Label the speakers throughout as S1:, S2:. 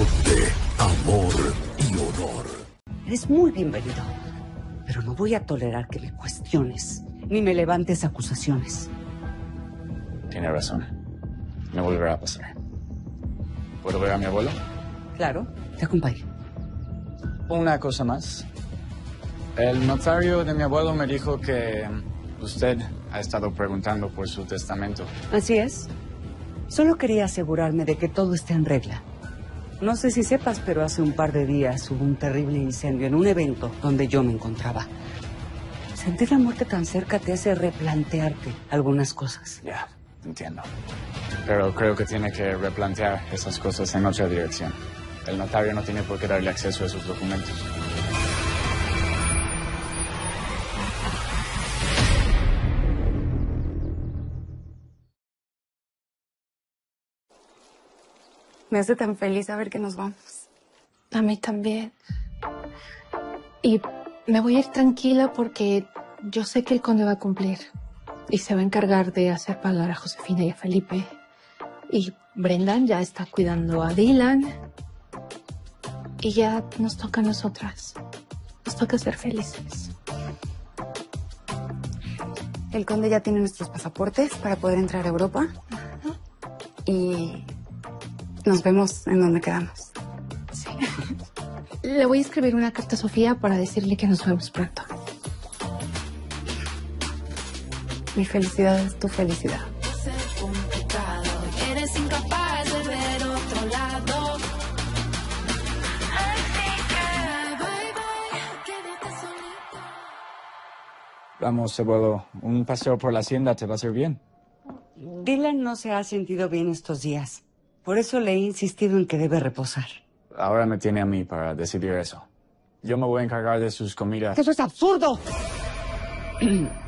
S1: Conde, amor y honor.
S2: Eres muy bienvenido. Pero no voy a tolerar que me cuestiones ni me levantes acusaciones.
S3: Tiene razón. Me volverá a pasar. ¿Puedo ver a mi abuelo?
S2: Claro, te acompaño.
S3: Una cosa más. El notario de mi abuelo me dijo que usted ha estado preguntando por su testamento.
S2: Así es. Solo quería asegurarme de que todo esté en regla. No sé si sepas, pero hace un par de días hubo un terrible incendio en un evento donde yo me encontraba. Sentir la muerte tan cerca te hace replantearte algunas cosas.
S3: Ya, entiendo. Pero creo que tiene que replantear esas cosas en otra dirección. El notario no tiene por qué darle acceso a esos documentos.
S4: Me hace tan feliz saber que nos vamos.
S5: A mí también. Y me voy a ir tranquila porque yo sé que el conde va a cumplir. Y se va a encargar de hacer pagar a Josefina y a Felipe. Y Brendan ya está cuidando a Dylan. Y ya nos toca a nosotras. Nos toca ser felices.
S4: El conde ya tiene nuestros pasaportes para poder entrar a Europa. Y nos vemos en donde quedamos.
S5: Sí. Le voy a escribir una carta a Sofía para decirle que nos vemos pronto.
S4: Mi felicidad es tu felicidad.
S6: Eres incapaz de ver otro lado. Así que bye bye, quédate solito.
S3: Vamos, abuelo. Un paseo por la hacienda te va a hacer bien.
S2: Dylan no se ha sentido bien estos días. Por eso le he insistido en que debe reposar.
S3: Ahora me tiene a mí para decidir eso. Yo me voy a encargar de sus comidas.
S2: ¡Eso es absurdo!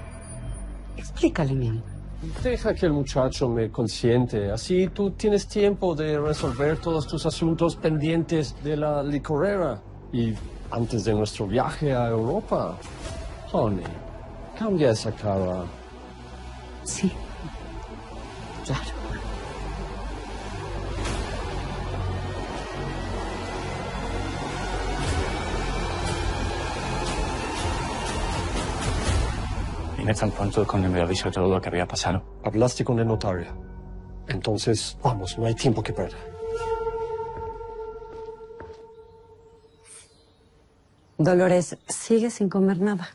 S2: Explícale, mi amor.
S7: Deja que el muchacho me consiente. Así tú tienes tiempo de resolver todos tus asuntos pendientes de la licorera. Y antes de nuestro viaje a Europa. Honey, cambia esa cara.
S2: Sí. Claro.
S3: Vine tan pronto cuando me avisó todo lo que había pasado.
S7: Hablaste con el notario. Entonces, vamos, no hay tiempo que perder.
S2: Dolores, sigue sin comer nada.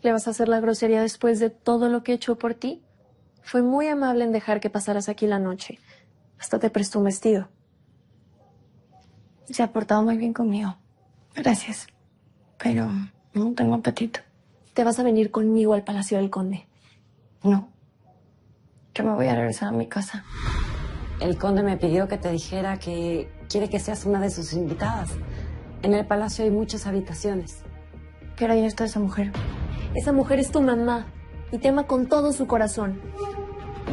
S5: ¿Le vas a hacer la grosería después de todo lo que he hecho por ti? Fue muy amable en dejar que pasaras aquí la noche. Hasta te prestó un vestido. Se ha portado muy bien conmigo. Gracias. Pero no tengo apetito. Te vas a venir conmigo al Palacio del Conde.
S4: No. Yo me voy a regresar a mi casa.
S2: El conde me pidió que te dijera que quiere que seas una de sus invitadas. En el palacio hay muchas habitaciones.
S5: Pero ahí no está esa mujer. Esa mujer es tu mamá y te ama con todo su corazón.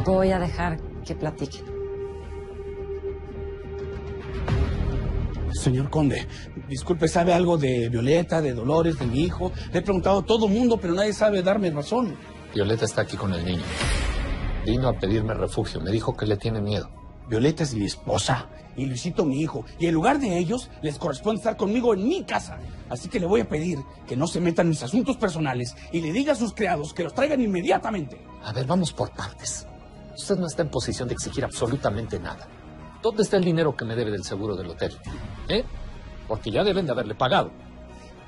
S2: Voy a dejar que platiquen.
S8: Señor Conde, disculpe, ¿sabe algo de Violeta, de Dolores, de mi hijo? Le he preguntado a todo mundo, pero nadie sabe darme razón.
S9: Violeta está aquí con el niño. Vino a pedirme refugio. Me dijo que le tiene miedo.
S8: Violeta es mi esposa y Luisito mi hijo. Y en lugar de ellos, les corresponde estar conmigo en mi casa. Así que le voy a pedir que no se metan en mis asuntos personales y le diga a sus criados que los traigan inmediatamente.
S9: A ver, vamos por partes. Usted no está en posición de exigir absolutamente nada. ¿Dónde está el dinero que me debe del seguro del hotel? ¿Eh? Porque ya deben de haberle pagado.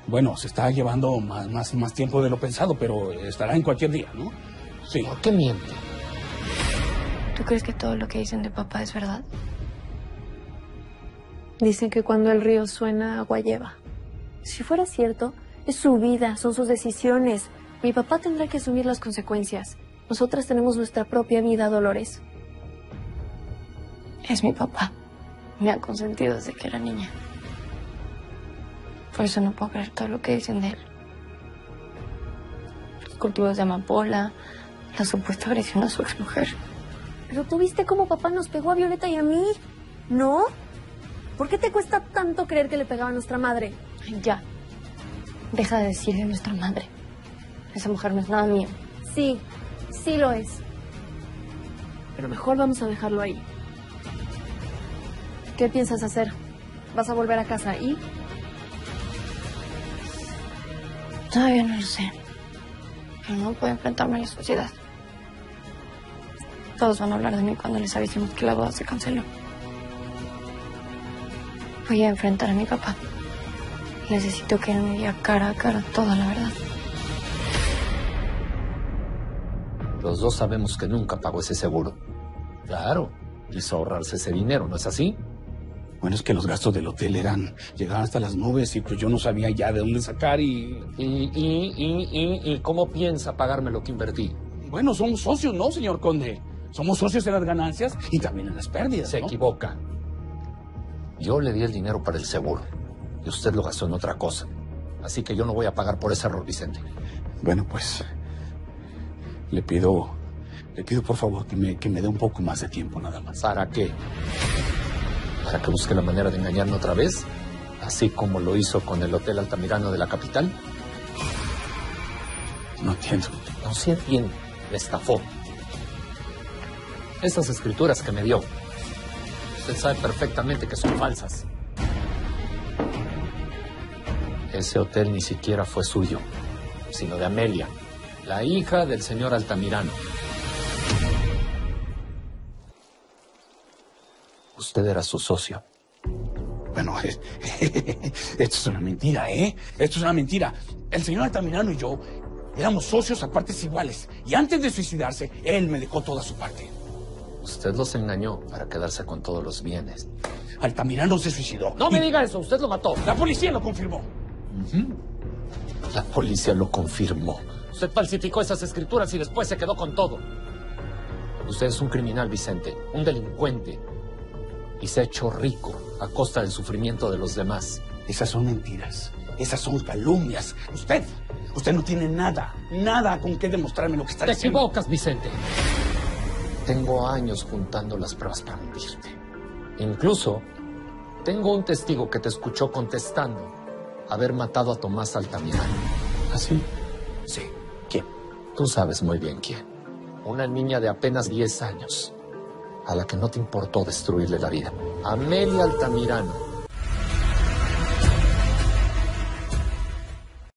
S8: Bueno, se está llevando más, más, más tiempo de lo pensado, pero estará en cualquier día, ¿no? Sí.
S9: ¿Por qué miente?
S5: ¿Tú crees que todo lo que dicen de papá es verdad? Dicen que cuando el río suena, agua lleva. Si fuera cierto, es su vida, son sus decisiones. Mi papá tendrá que asumir las consecuencias. Nosotras tenemos nuestra propia vida, Dolores. Es mi papá. Me ha consentido desde que era niña. Por eso no puedo creer todo lo que dicen de él. Los cultivos de amapola, la supuesta agresión a su exmujer. Pero tú viste cómo papá nos pegó a Violeta y a mí, ¿no? ¿Por qué te cuesta tanto creer que le pegaba a nuestra madre? Ay, ya. Deja de decirle a nuestra madre. Esa mujer no es nada mío. Sí, sí lo es. Pero mejor vamos a dejarlo ahí. ¿Qué piensas hacer? ¿Vas a volver a casa y...?
S4: Todavía no lo sé. Pero no puedo enfrentarme a la sociedad. Todos van a hablar de mí cuando les avisemos que la boda se canceló. Voy a enfrentar a mi papá. Necesito que él me diga cara a cara toda la verdad.
S9: Los dos sabemos que nunca pagó ese seguro. Claro, quiso ahorrarse ese dinero, ¿no es así?
S8: Bueno, es que los gastos del hotel eran, llegaban hasta las nubes y pues yo no sabía ya de dónde sacar y...
S9: ¿Y, y, y, y, y cómo piensa pagarme lo que invertí?
S8: Bueno, somos socios, ¿no, señor Conde? Somos socios en las ganancias y también en las pérdidas,
S9: Se
S8: ¿no?
S9: equivoca. Yo le di el dinero para el seguro y usted lo gastó en otra cosa. Así que yo no voy a pagar por ese error, Vicente.
S8: Bueno, pues le pido, le pido por favor que me, que me dé un poco más de tiempo nada más.
S9: ¿Para qué? ¿Para que busque la manera de engañarme otra vez? Así como lo hizo con el Hotel Altamirano de la capital.
S8: No entiendo.
S9: No se entiende. Me estafó. Esas escrituras que me dio, usted sabe perfectamente que son falsas. Ese hotel ni siquiera fue suyo, sino de Amelia, la hija del señor Altamirano. Usted era su socio.
S8: Bueno, esto es una mentira, ¿eh? Esto es una mentira. El señor Altamirano y yo éramos socios a partes iguales. Y antes de suicidarse, él me dejó toda su parte.
S9: Usted los engañó para quedarse con todos los bienes.
S8: Altamirano se suicidó.
S9: No me diga eso, usted lo mató.
S8: La policía lo confirmó.
S9: La policía lo confirmó. Usted falsificó esas escrituras y después se quedó con todo. Usted es un criminal, Vicente, un delincuente. Y se ha hecho rico a costa del sufrimiento de los demás.
S8: Esas son mentiras. Esas son calumnias. Usted, usted no tiene nada, nada con qué demostrarme lo que está
S9: Te
S8: diciendo.
S9: equivocas, Vicente. Tengo años juntando las pruebas para mentirte. Incluso tengo un testigo que te escuchó contestando haber matado a Tomás Altamirano.
S8: ¿Así?
S9: Sí,
S8: ¿Quién?
S9: tú sabes muy bien quién. Una niña de apenas 10 años a la que no te importó destruirle la vida. Amelia Altamirano